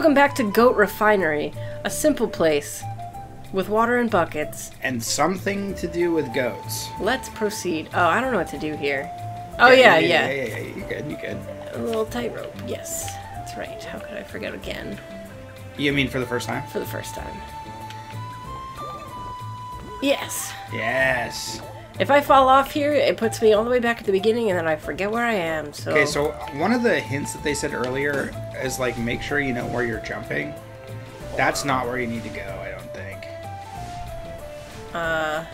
Welcome back to Goat Refinery, a simple place with water and buckets. And something to do with goats. Let's proceed. Oh, I don't know what to do here. Oh, yeah, yeah. Yeah, yeah, yeah. You good, you're good. A little tightrope. Yes, that's right. How could I forget again? You mean for the first time? For the first time. Yes. Yes. If I fall off here, it puts me all the way back at the beginning, and then I forget where I am. So. Okay, so one of the hints that they said earlier is like make sure you know where you're jumping. That's not where you need to go, I don't think. Uh.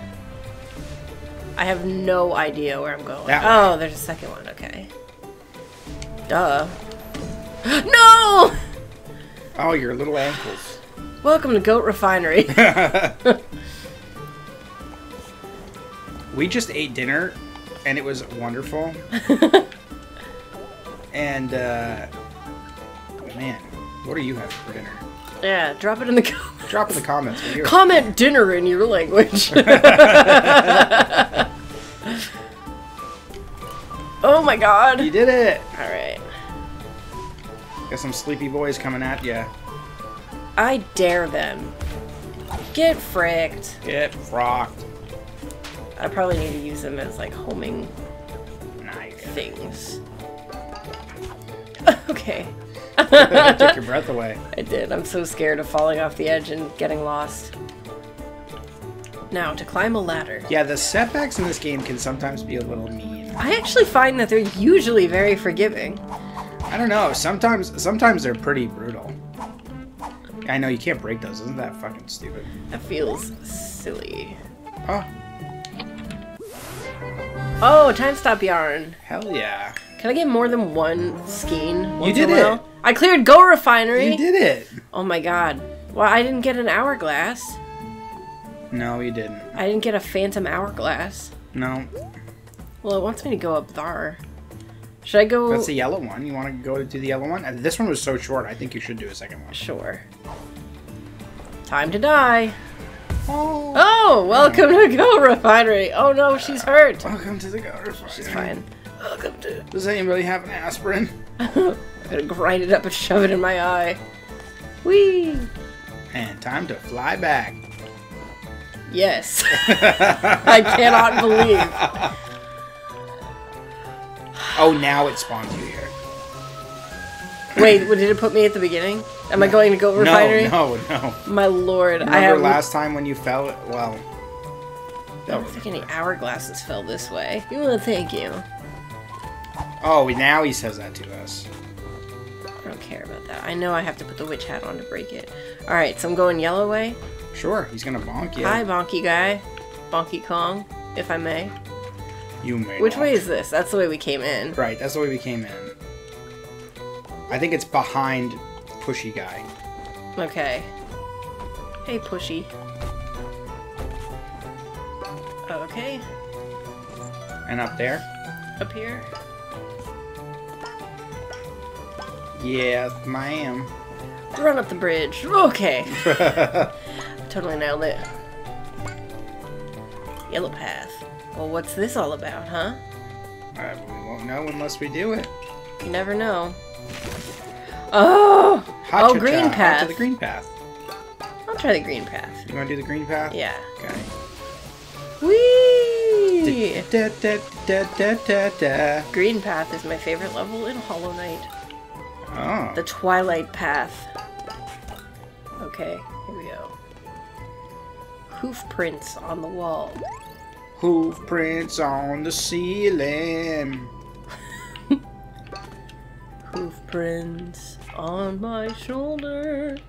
I have no idea where I'm going. That oh, way. there's a second one. Okay. Duh. no! Oh, your little ankles. Welcome to Goat Refinery. we just ate dinner, and it was wonderful. and uh, man, what are you having for dinner? yeah, drop it in the comments. Drop in the comments. Comment dinner in your language. oh my god. you did it. Alright. Got some sleepy boys coming at you. I dare them. Get fricked. Get frocked. I probably need to use them as like homing Nice. things. okay. Took your breath away. I did. I'm so scared of falling off the edge and getting lost. Now, to climb a ladder. Yeah, the setbacks in this game can sometimes be a little mean. I actually find that they're usually very forgiving. I don't know. Sometimes, sometimes they're pretty brutal. I know you can't break those. Isn't that fucking stupid? That feels silly. Oh, Oh, time stop yarn. hell yeah! Can I get more than one skein? You did in a while? it. I cleared Goat Refinery. You did it. Oh my god. Well, I didn't get an hourglass. No, you didn't. I didn't get a phantom hourglass. No, Well, it wants me to go up there. Should I go? that's the yellow one. You want to go do the yellow one? And this one was so short. I think you should do a second one. Sure. Time to die. Oh. Oh, welcome to Goat Refinery. Oh no, she's hurt. Welcome to the Goat Refinery. She's fine. Welcome to. Does anybody have an aspirin? I'm gonna grind it up and shove it in my eye. Whee! And time to fly back. Yes. I cannot believe. Oh, now it spawns you here. Wait, did it put me at the beginning? Am I going to Goat Refinery? No, no, no. My lord, Remember I have. last time when you fell? Well, I don't think any hourglasses fell this way. Well, thank you. oh, now he says that to us. I don't care about that. I know I have to put the witch hat on to break it. Alright, so I'm going yellow way. Sure, he's gonna bonk you. Hi, Bonky guy. Bonky Kong, if I may. You may. Which not. way is this? That's the way we came in. Right, that's the way we came in. I think it's behind Pushy Guy. Okay. Hey, Pushy. Okay, And up there? up here. Yes, ma'am. Run up the bridge. Okay. totally nailed it. Yellow path. Well, what's this all about, huh? Uh, we won't know unless we do it. You never know. Oh! Oh, green path. To the green path. I'll try the green path. You want to do the green path? Yeah. Okay. Whee! Da, da, da, da, da, da. Green path is my favorite level in Hollow Knight. Oh. The Twilight Path. Okay, here we go. Hoof prints on the wall. Hoof prints on the ceiling. Hoof prints on my shoulders.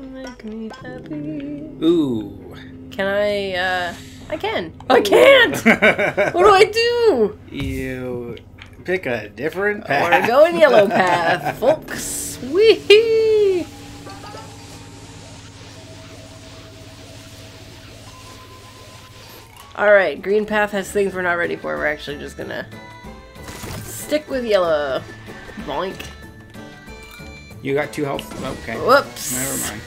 Make me happy. Ooh. Can I, uh. I can. I can't! What do I do? you pick a different path. I want to go in yellow path, folks. Wee! Alright, green path has things we're not ready for. We're actually just gonna stick with yellow. Boink. You got two health? Okay. Whoops. Never mind.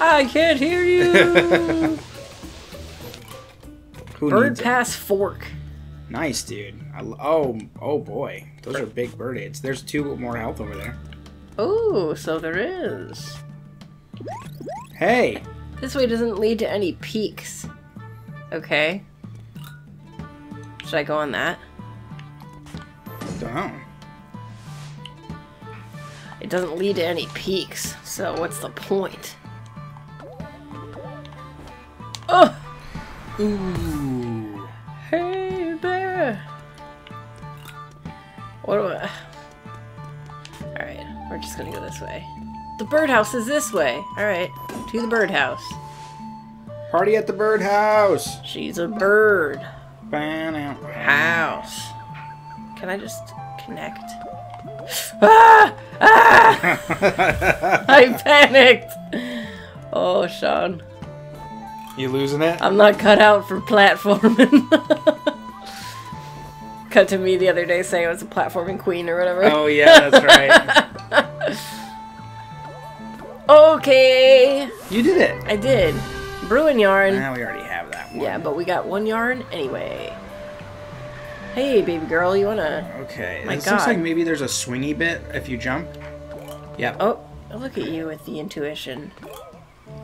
I can't hear you. Who Bird needs it? pass fork. Nice, dude. I, oh, oh boy. Those are big bird aids. There's two more health over there. Oh, so there is. Hey, This way doesn't lead to any peaks. Okay. Should I go on that? don't know. It doesn't lead to any peaks, so what's the point? Oh! Ooh. Hey there! What do I... Alright, we're just gonna go this way. The birdhouse is this way! Alright, to the birdhouse. Party at the birdhouse. She's a bird. Ban. House. Can I just connect? Ah! Ah! I panicked! Oh, Sean. You losing it? I'm not cut out for platforming. Cut to me the other day saying I was a platforming queen or whatever. Oh yeah, that's right. Okay! you did it. I did. Brewing yarn. Now we already have that one. Yeah, but we got one yarn anyway. Hey, baby girl, you wanna... Okay. My this looks like maybe there's a swingy bit if you jump. Yep. Oh, look at you with the intuition.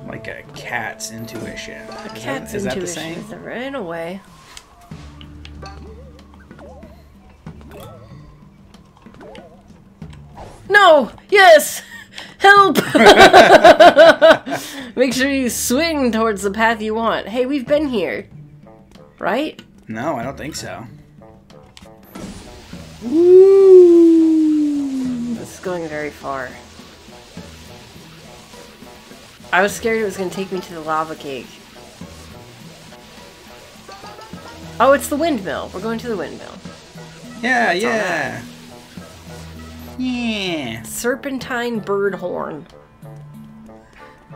Like a cat's intuition. A Is cat's that, is that the intuition same? is the right away. No! Yes! Help! Make sure you swing towards the path you want. Hey, we've been here. Right? No, I don't think so. This is going very far. I was scared it was going to take me to the lava cake. Oh, it's the windmill. We're going to the windmill. Yeah, all yeah. Yeah. Serpentine bird horn.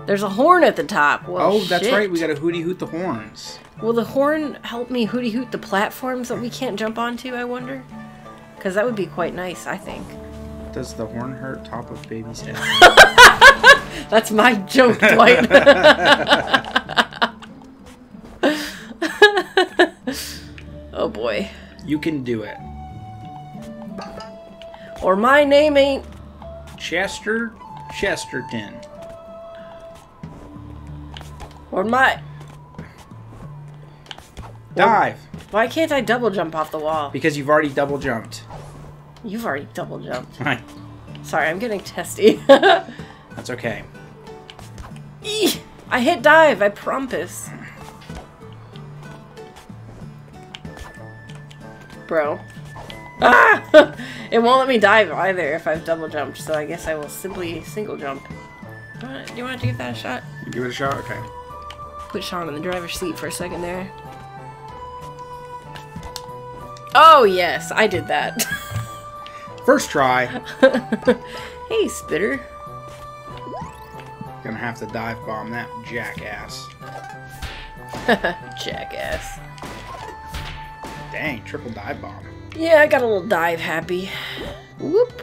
There's a horn at the top. Well, oh, that's shit. right. We gotta hooty hoot the horns. Will the horn help me hooty hoot the platforms that we can't jump onto, I wonder? Because that would be quite nice, I think. Does the horn hurt top of baby's head? That's my joke, Dwight. oh boy. you can do it. Or my name ain't. Chester Chesterton. Or my. Dive. Why can't I double jump off the wall? Because you've already double jumped. You've already double jumped. Right. Sorry, I'm getting testy. That's okay. Eeh! I hit dive, I promise. Bro. Ah! it won't let me dive either if I've double jumped, so I guess I will simply single jump. Do you want- Do you want to give that a shot? Give it a shot? Okay. Put Sean in the driver's seat for a second there. Oh, yes, I did that. First try. hey, Spitter. Gonna have to dive bomb that jackass. Jackass. Dang, triple dive bomb. Yeah, I got a little dive happy. Whoop.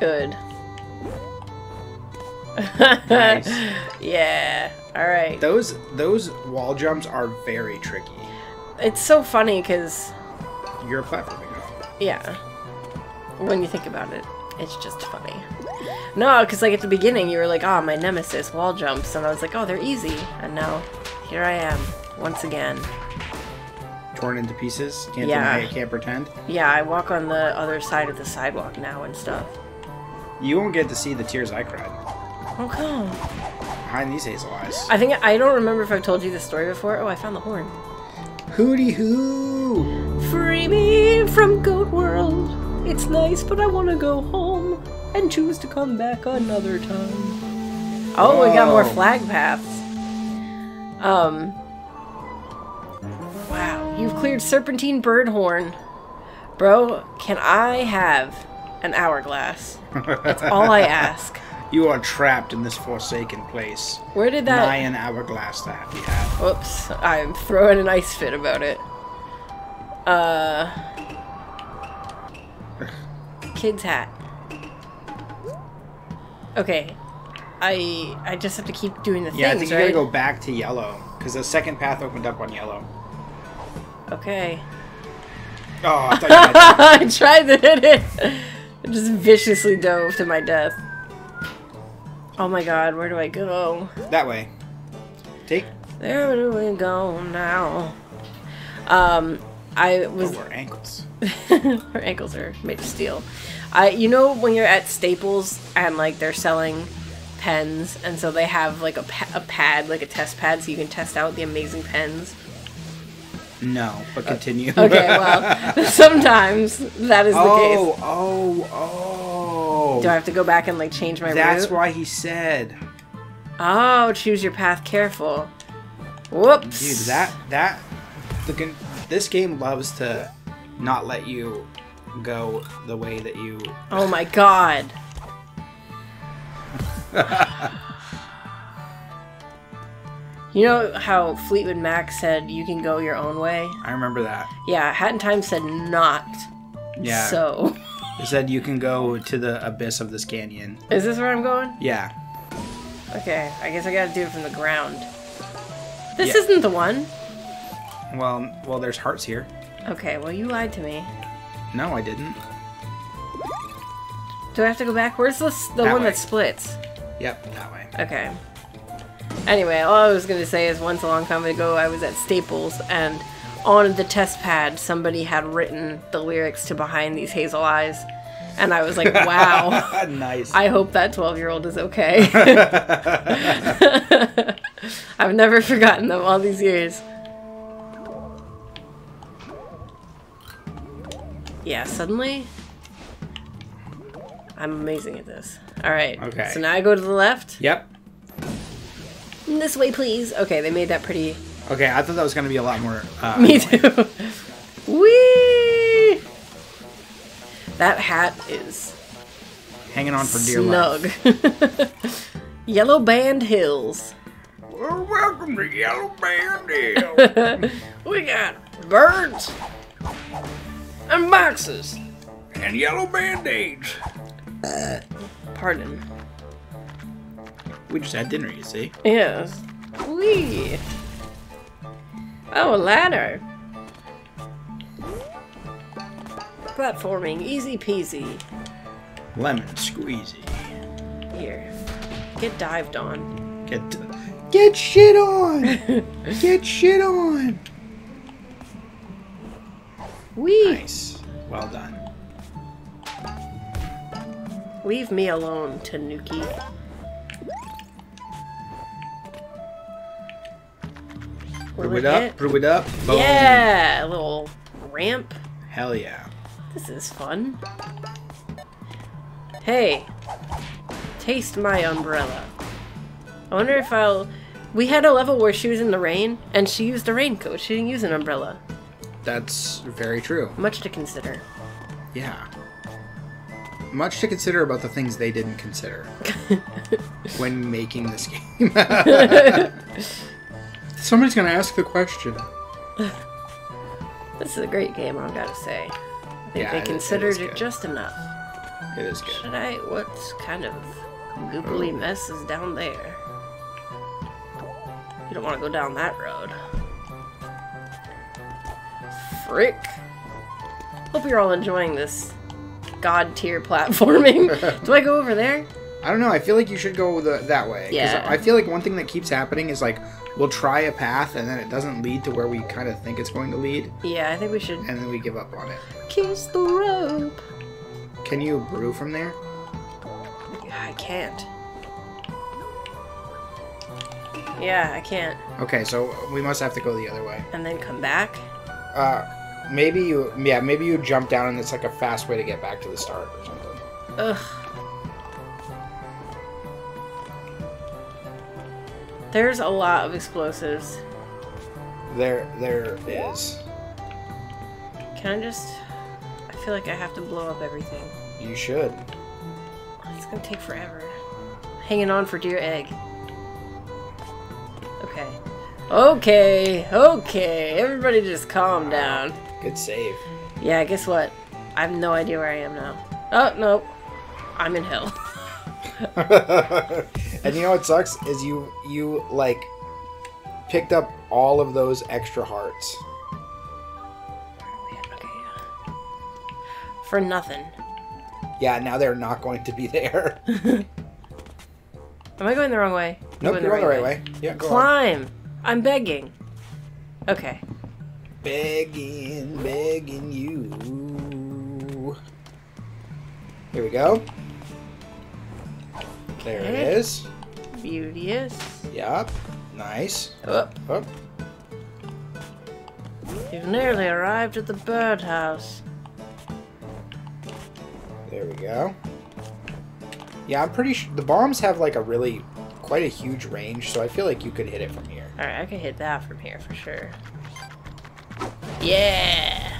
Good. Nice. yeah. All right. Those those wall jumps are very tricky. It's so funny because, You're a platforming girl. yeah, when you think about it, it's just funny. No, because like at the beginning you were like, "Oh, my nemesis wall jumps," and I was like, "Oh, they're easy," and now here I am once again. Torn into pieces. Can't Yeah. deny it, can't pretend. Yeah, I walk on the other side of the sidewalk now and stuff. You won't get to see the tears I cried. Oh, come. Behind these hazel eyes. I think I don't remember if I've told you this story before. Oh, I found the horn. Hooty hoo! Free me from Goat World. It's nice, but I want to go home and choose to come back another time. Oh, we got more flag paths. Um. Wow, you've cleared Serpentine Bird Horn. Bro, can I have an hourglass? That's all I ask. You are trapped in this forsaken place. Where did that. Nigh an hourglass that we have. Whoops, I'm throwing an ice fit about it. Uh. Kid's hat. Okay. I I just have to keep doing the Yeah, I things, think you right? gotta go back to yellow. Because the second path opened up on yellow. Okay. Oh, I thought you had. I tried to hit it. I just viciously dove to my death. Oh my god, where do I go? that way. Take. Where do we go now? Um, I Oh, was. our ankles. her ankles are made of steel. I, you know, when you're at Staples and like they're selling pens, and so they have like a, pa- a pad, like a test pad, so you can test out the amazing pens. No, but continue. Okay, well, sometimes that is the case. oh, case. oh, oh. Do I have to go back and like change my That's route? why he said, Oh, choose your path careful. Whoops. dude. That that the this game loves to not let you go the way that you. Oh my god. you know how Fleetwood Mac said you can go your own way? I remember that. Yeah, Hat in Time said not. Yeah. So, It said you can go to the abyss of this canyon. is this where I'm going? Yeah. Okay, I guess I gotta do it from the ground. This Yeah. isn't the one. Well, well, there's hearts here. Okay, well, you lied to me. No, I didn't. Do I have to go back? Where's this, the That one way. that splits? Yep, that way. Okay. Anyway, all I was gonna say is once a long time ago, I was at Staples, and on the test pad, somebody had written the lyrics to Behind These Hazel Eyes. And I was like, wow, nice. I hope that 12 year old is okay. I've never forgotten them all these years. Yeah, suddenly, I'm amazing at this. Alright. Okay. So now I go to the left. Yep. This way, please. Okay, they made that pretty. Okay, I thought that was gonna be a lot more. Uh, Me too. Whee! That hat is Hanging on for dear life. snug. Yellow Band Hills. Well, welcome to Yellow Band Hills. We got birds and boxes. and yellow band-aids. Pardon. We just had dinner, you see. Yes. Wee. Oh, a ladder. Platforming, easy peasy. Lemon squeezy. Here. Get dived on. Get get shit on. get shit on. We Nice. Well done. Leave me alone, Tanuki. Prove it up. Prove it up. Boom. Yeah, a little ramp. Hell yeah. This is fun. Hey, taste my umbrella. I wonder if I'll. We had a level where she was in the rain, and she used a raincoat. She didn't use an umbrella. That's very true. Much to consider. Yeah. Much to consider about the things they didn't consider when making this game. Somebody's gonna ask the question. This is a great game, I've got to say. I think Yeah, they it- it considered is it, just enough. It is good. Should I? What kind of googly Oh. mess is down there? You don't want to go down that road. Frick. Hope you're all enjoying this god tier platforming. Do I go over there? I don't know. I feel like you should go the, that way. Yeah. I feel like one thing that keeps happening is like we'll try a path and then it doesn't lead to where we kind of think it's going to lead, Yeah, I think we should and then we give up on it. kiss the rope. Can you brew from there? I can't. Yeah, I can't. Okay, so we must have to go the other way. And then come back? Uh, maybe you, yeah, maybe you jump down and it's like a fast way to get back to the start or something. Ugh. There's a lot of explosives. There, there is. Can I just. I feel like I have to blow up everything. You should. It's gonna take forever. Hanging on for dear egg. Okay. Okay, okay. Everybody just calm down. Good save. Yeah, guess what? I have no idea where I am now. Oh, no. I'm in hell. and you know what sucks is you you like picked up all of those extra hearts. For nothing. Yeah, now they're not going to be there. Am I going the wrong way? I'm nope, you're going the right way. Yeah, go on. Climb. I'm begging. Okay. Begging, begging you. Here we go. There it Okay. Beauteous. Yup. Nice. Oh, Oh, you've nearly arrived at the birdhouse. there we go. Yeah, I'm pretty sure the bombs have like a really quite a huge range, so I feel like you could hit it from here. Alright, I can hit that from here for sure. Yeah!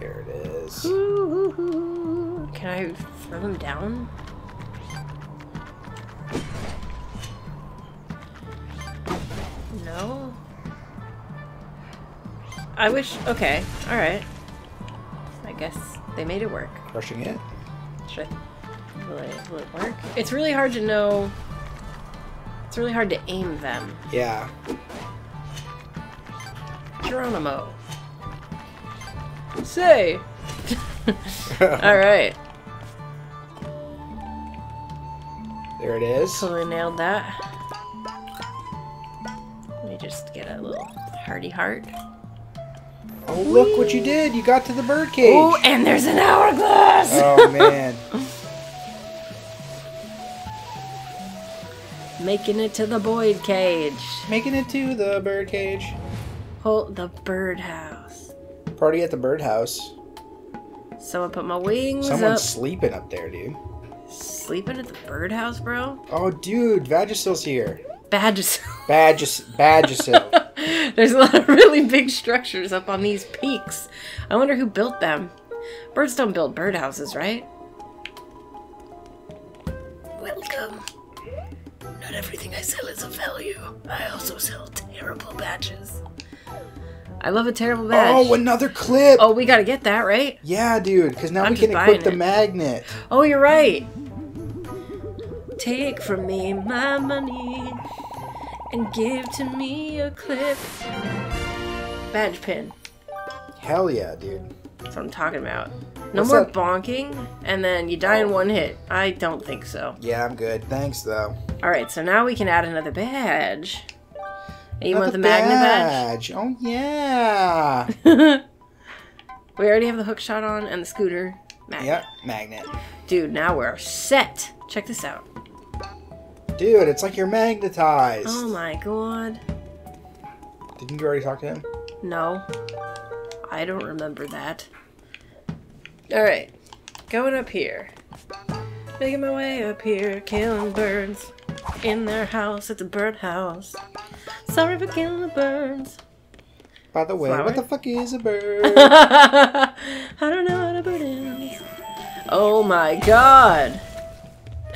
There it is. Ooh, Can I throw them down? I wish. Okay, alright. I guess they made it work. Crushing it. Should I, will, it, will it work? It's really hard to know. It's really hard to aim them. Yeah. Geronimo. Say! Alright. There it is. Totally nailed that. Let me just get a little hearty heart. Oh, look what you did! You got to the birdcage. Oh, and there's an hourglass! Oh man. Making it to the Boyd cage. Making it to the birdcage. Hold the birdhouse. Party at the birdhouse. So I put my wings Someone's up. sleeping up there, dude. Sleeping at the birdhouse, bro? Oh, dude, Vagisil's here. Badges. Badgis, Badgisil. There's a lot of really big structures up on these peaks. I wonder who built them. Birds don't build birdhouses, right? Welcome. Not everything I sell is of value. I also sell terrible badges. I love a terrible badge. oh, another clip. Oh, we gotta get that, right? Yeah, dude, because now I'm we can equip the it. magnet. Oh, you're right. Take from me my money and give to me a clip. Badge pin. Hell yeah, dude. That's what I'm talking about. No What's more bonking, and then you die in one hit. I don't think so. Yeah, I'm good. Thanks, though. Alright, so now we can add another badge. You want Another the magnet badge? Oh, yeah. We already have the hook shot on and the scooter. Magnet. yep, magnet. Dude, now we're set. Check this out. Dude, it's like you're magnetized. Oh my god. Didn't you already talk to him? No. I don't remember that. Alright. Going up here. Making my way up here, killing birds. In their house, it's a birdhouse. Sorry for killing the birds. By the way, Flower? what the fuck is a bird? I don't know what a bird is. Oh my god!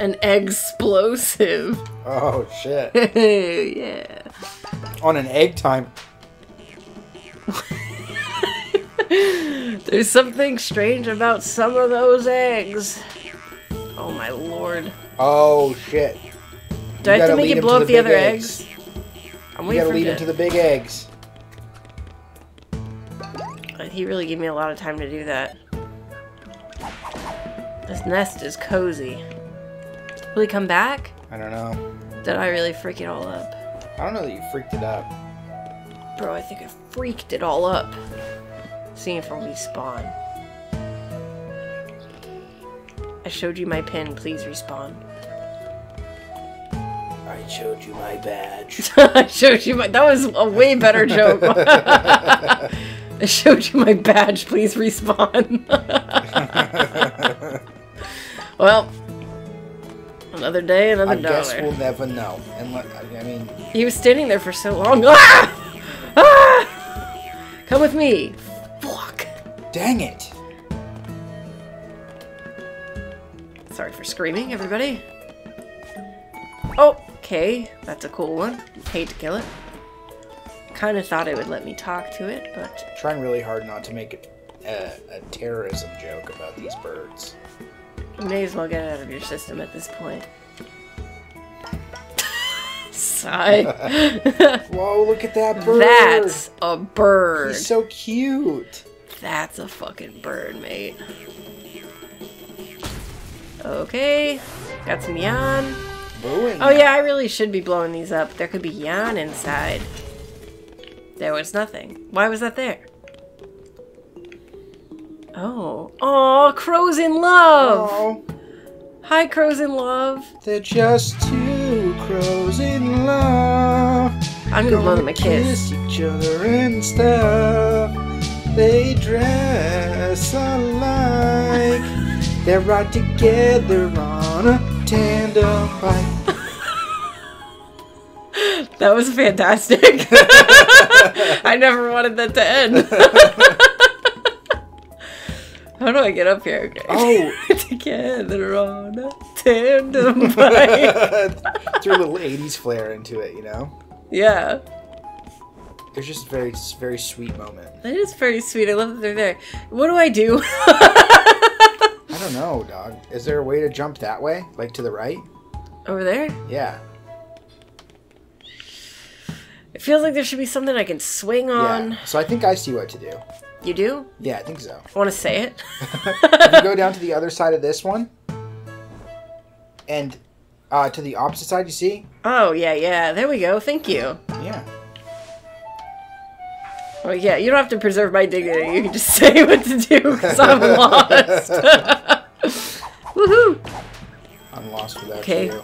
An explosive. oh, shit. yeah. On an egg time. There's something strange about some of those eggs. Oh my lord. Oh, shit. Do I have gotta make it blow up the the other eggs. eggs? I'm You waiting gotta lead him to the big eggs. He really gave me a lot of time to do that. This nest is cozy. Will he come back? I don't know. Did I really freak it all up? I don't know that you freaked it up. Bro, I think I freaked it all up. Seeing if I'll respawn. I showed you my pin, please respawn. I showed you my badge. I showed you my. That was a way better joke. I showed you my badge. Please respawn. well, another day, another I guess we'll never know. And I mean, He was standing there for so long. Ah! Ah! Come with me. Fuck. dang it. Sorry for screaming, everybody. Oh, okay. That's a cool one. Hate to kill it. Kind of thought it would let me talk to it, but Trying really hard not to make it a, a terrorism joke about these birds. You may as well get it out of your system at this point. Sigh. Whoa, look at that bird. That's a bird. He's so cute. That's a fucking bird, mate. Okay, got some yarn. Booing. Oh yeah, I really should be blowing these up. There could be yarn inside. There was nothing. Why was that there? Oh. Oh, crows in love! Oh, Hi, crows in love. they're just two crows in love. I'm gonna blow them a kiss. each other and stuff. They dress alike. They're right together on a tandem bike. That was fantastic. I never wanted that to end. How do I get up here? Okay. Oh. Together on a tandem bike. Threw a little 80s flair into it, you know? yeah. It was just a very, very sweet moment. That is very sweet. I love that they're there. What do I do? I don't know, dog. Is there a way to jump that way? Like to the right? Over there? Yeah. It feels like there should be something I can swing on. Yeah. So I think I see what to do. You do? Yeah, I think so. Want to say it? if you go down to the other side of this one, and uh, to the opposite side, you see? oh, yeah, yeah. There we go. Thank you. Yeah. Oh, yeah. You don't have to preserve my dignity. You can just say what to do because I'm lost. Woohoo! I'm lost without Okay. you,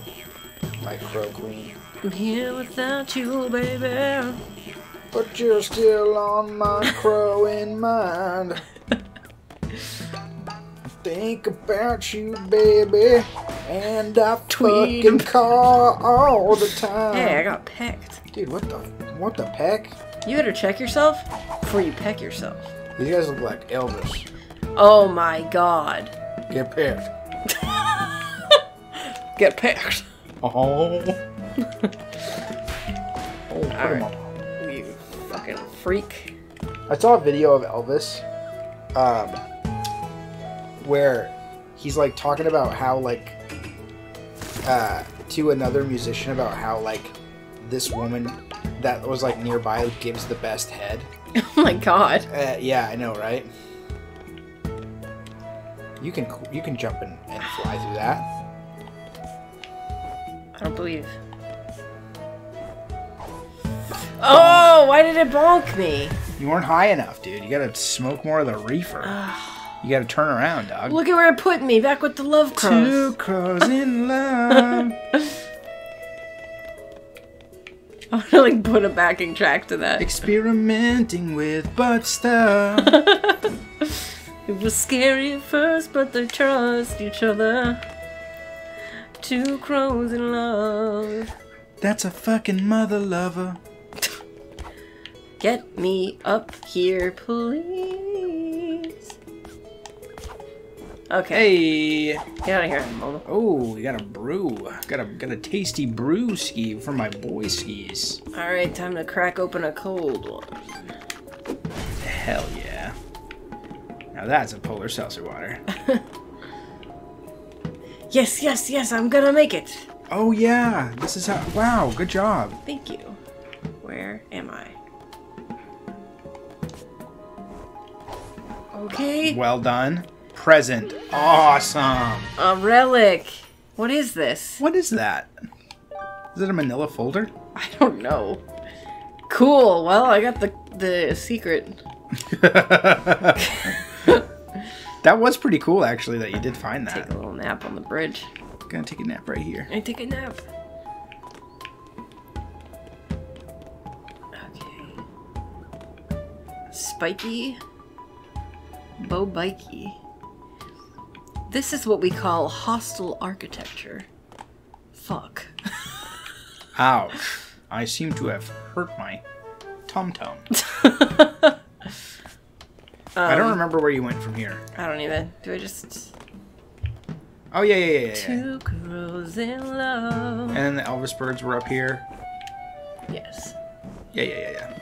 my crow queen. I'm here without you, baby. But you're still on my crowing mind. Think about you, baby, and I fucking call all the time. Hey, I got pecked. Dude, what the what the peck? You better check yourself before you peck yourself. These guys look like Elvis. Oh my god. Get pecked. Get pecked. Oh. oh, freak. I saw a video of Elvis, um, where he's like talking about how like, uh, to another musician about how like this woman that was like nearby gives the best head. Oh my god. Uh, yeah, I know, right? You can you can jump and, and fly through that. I don't believe. Oh, why did it bonk me? You weren't high enough, dude. You gotta smoke more of the reefer. you gotta turn around, dog. Look at where it put me, back with the love Two crows. crows in love. I'm gonna like put a backing track to that. Experimenting with butt stuff. It was scary at first, but they trust each other. Two crows in love. That's a fucking mother lover. Get me up here, please. Okay, Hey. get out of here, Momo. Oh, we got a brew. Got a got a tasty brew ski from my boy skis. All right, time to crack open a cold one. Hell yeah. Now that's a polar seltzer water. Yes, yes, yes, I'm gonna make it. oh yeah, this is how. Wow, good job. Thank you. Where am I? Okay, Well done. Present. Awesome. a relic. What is this? What is that? Is it a manila folder? I don't know. Cool. Well, I got the the secret. that was pretty cool, actually, that you did find that. Take a little nap on the bridge. Gonna take a nap right here. I take a nap. Okay. Spiky. Bo Bikey. This is what we call hostile architecture. Fuck. Ouch. I seem to have hurt my tum tum. I don't um, remember where you went from here. I don't even. Do I just. Oh yeah, yeah, yeah, yeah. yeah. Two girls in love. And then the Elvis birds were up here. Yes. Yeah, yeah, yeah, yeah.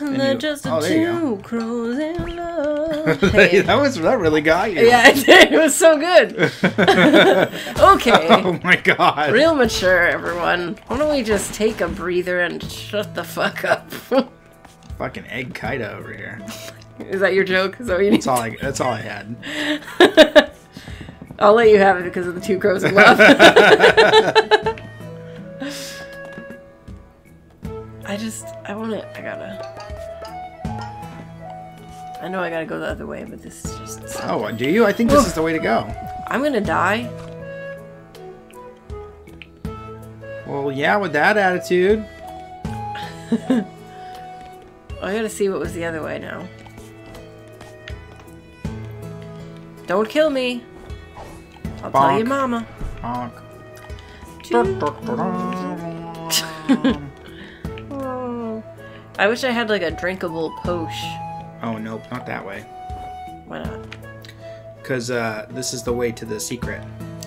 They're you- just oh, two crows in love. Hey. that was that really got you. Yeah, it did. It was so good. okay. oh my god. Real mature, everyone. Why don't we just take a breather and shut the fuck up? fucking egg Kaida over here. Is that your joke? Is that what you need? That's all I. That's all I had. I'll let you have it because of the two crows of love. I just, I want to, I gotta. I know I gotta go the other way, but this is just. Oh, do you? I think this is the way to go. I'm gonna die. Well, yeah, with that attitude. I gotta see what was the other way now. Don't kill me. I'll tell your mama. Honk. Oh. I wish I had like a drinkable posh. Oh nope, not that way. Why not? Because uh, this is the way to the secret.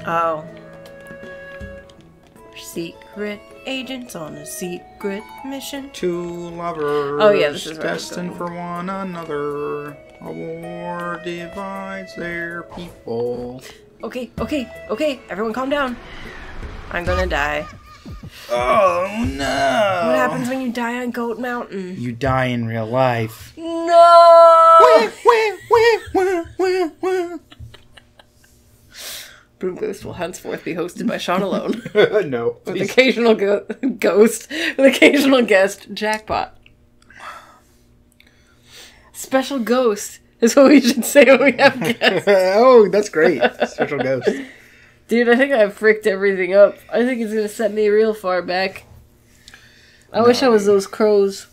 Oh. Secret agents on a secret mission. Two lovers. Oh, yeah, this is destined for one another. A war divides their people. Okay, okay, okay. Everyone calm down. I'm gonna die. Oh no! What happens when you die on Goat Mountain? You die in real life. No! Broom Ghost will henceforth be hosted by Sean Alone. no. with occasional go- ghost, with occasional guest, Jackpot. Special ghost is what we should say when we have guests. oh, that's great. Special ghost. Dude, I think I fricked everything up. I think it's gonna set me real far back. I wish I was those crows.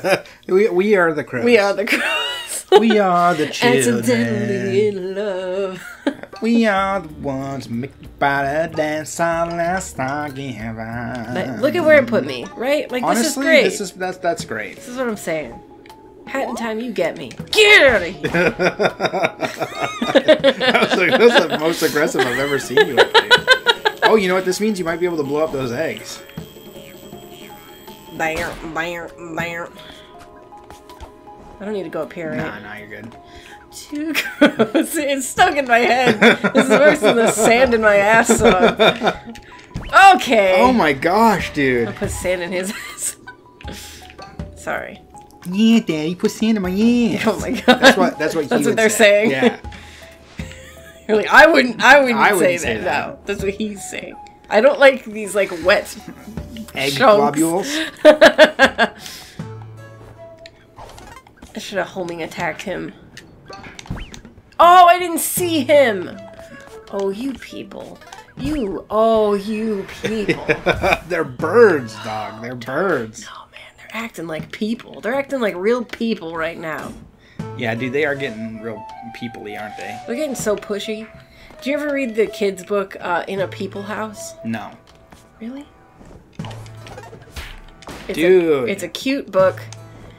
we, we are the crows. We are the crows. We are the Accidentally children. in love. We are the ones make the body dance on last night in heaven. Look at where it put me, right? Like this is Honestly, great. this is that's that's great. This is what I'm saying. Hat in time, you get me. Get out of here. that was like, that's the most aggressive I've ever seen you. Oh, you know what this means? You might be able to blow up those eggs. Bam, bam, bam. I don't need to go up here, right? Nah, nah, you're good. Too gross. It's stuck in my head. This is worse than the sand in my ass song. Okay. Oh my gosh, dude. I'll put sand in his ass. Sorry. Yeah, Daddy, put sand in my ass. Oh my god. That's what that's what That's what they're say. saying. Yeah. You're like, I wouldn't. I wouldn't, I say, wouldn't that. say that. No, that's what he's saying. I don't like these like wet. Egg Chunks. globules. I should have homing attacked him. Oh, I didn't see him. Oh, you people. You. Oh, you people. They're birds, dog. They're birds. They're acting like people. They're acting like real people right now. Yeah, dude, they are getting real peoply, aren't they? They're getting so pushy. Did you ever read the kids' book, uh, In a People House? No. Really? It's Dude. A, it's a cute book,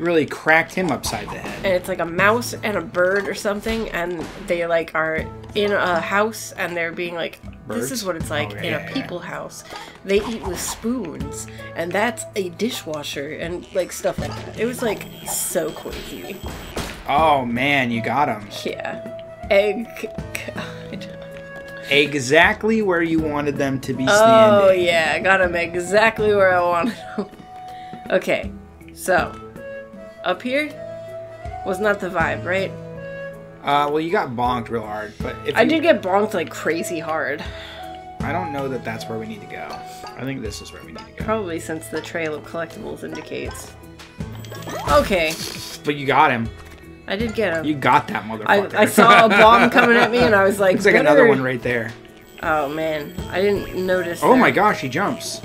Really cracked him upside the head. and it's like a mouse and a bird or something, and they like are in a house, and they're being like, "This is what it's oh, like Oh, in yeah, a yeah. people house. They eat with spoons, and that's a dishwasher, and like stuff like that. It was like so crazy. Oh man, you got him. Yeah, egg. God. Exactly where you wanted them to be oh, standing. Oh yeah, I got them exactly where I wanted them. okay, so up here was not the vibe, right? Uh, well, you got bonked real hard, but if I you- did get bonked like crazy hard. I don't know that that's where we need to go. I think this is where we need to go. Probably since the trail of collectibles indicates. Okay, But you got him. I did get him. You got that motherfucker. I, I saw a bomb coming at me and I was like, Looks like another one right there. Oh man, I didn't notice. Oh my gosh, he jumps.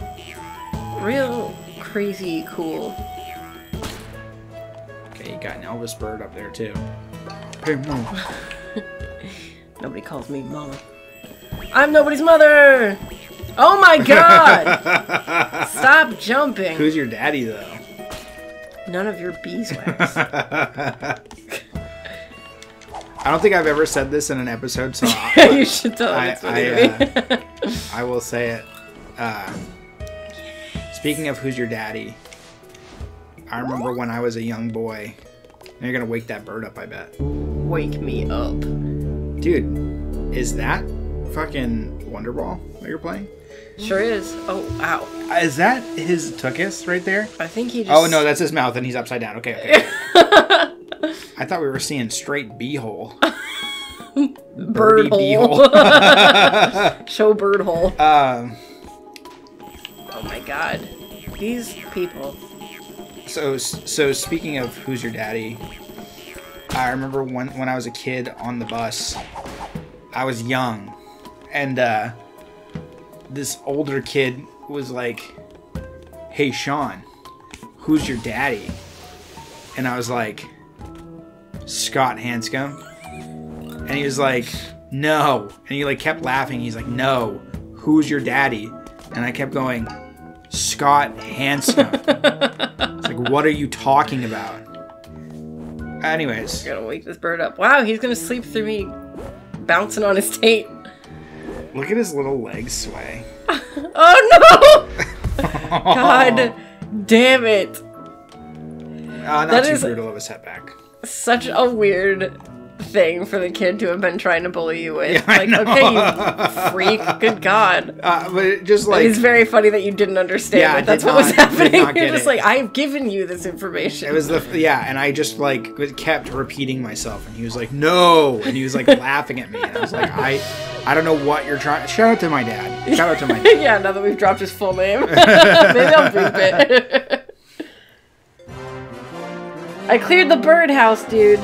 Real crazy cool. You got an Elvis bird up there too. Hey, mom. Nobody calls me mama. I'm nobody's mother! Oh my god! Stop jumping! Who's your daddy though? None of your beeswax. I don't think I've ever said this in an episode, so I, you should tell I- I, me. I will say it. Uh, speaking of who's your daddy, I remember when I was a young boy. And you're gonna wake that bird up, I bet. Wake me up. Dude, is that fucking Wonder Ball that you're playing? Sure is. Oh, wow. Is that his tuchus right there? I think he just. Oh no, that's his mouth, and he's upside down. Okay, okay. I thought we were seeing straight beehole. bird hole. beehole. Show bird hole. um, Oh my god. These people. So so speaking of who's your daddy, I remember when when I was a kid on the bus, I was young, and uh, this older kid was like, "Hey Sean, who's your daddy?" And I was like, "Scott Hanscom," and he was like, "No," and he like kept laughing. He's like, "No, who's your daddy?" And I kept going, "Scott Hanscom." like, what are you talking about? Anyways, Gonna wake this bird up. Wow, he's gonna sleep through me bouncing on his taint. look at his little legs sway. Oh no! God damn it. Uh, not That too is- brutal of a setback. Such a weird thing for the kid to have been trying to bully you with. Yeah, like, okay, you freak. Good God. Uh, but it just like it's very funny that you didn't understand Yeah, that that's what was not- happening. You're just it. like, I've given you this information. it was the yeah, and I just like kept repeating myself, and he was like, "No," and he was like laughing at me, and I was like, "I, I don't know what you're trying." Shout out to my dad. Shout out to my dad. yeah, now that we've dropped his full name. Maybe I'll bleep it. I cleared the birdhouse, dude.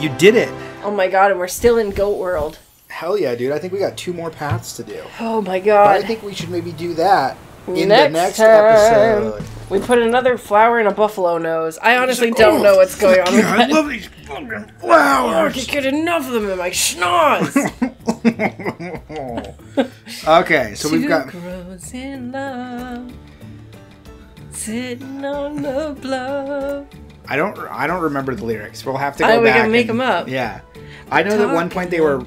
You did it. Oh my god, and we're still in goat world. Hell yeah, dude! I think we got two more paths to do. Oh my But god. I think we should maybe do that in Next the next time. episode. We put another flower in a buffalo nose. I honestly like, don't "Oh, know what's going on with I love these fucking I flowers. can't get enough of them in my schnoz. okay, so we've got Crows in Love, sitting on the bluff. I don't I don't remember the lyrics. We'll have to oh, go Oh, we back. can make and- them up. Yeah, I know that at one point they were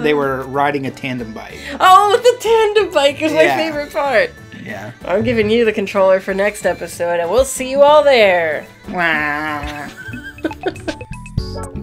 they were riding a tandem bike. Oh, the tandem bike is my favorite part. Yeah. I'm giving you the controller for next episode, and we'll see you all there. Wah.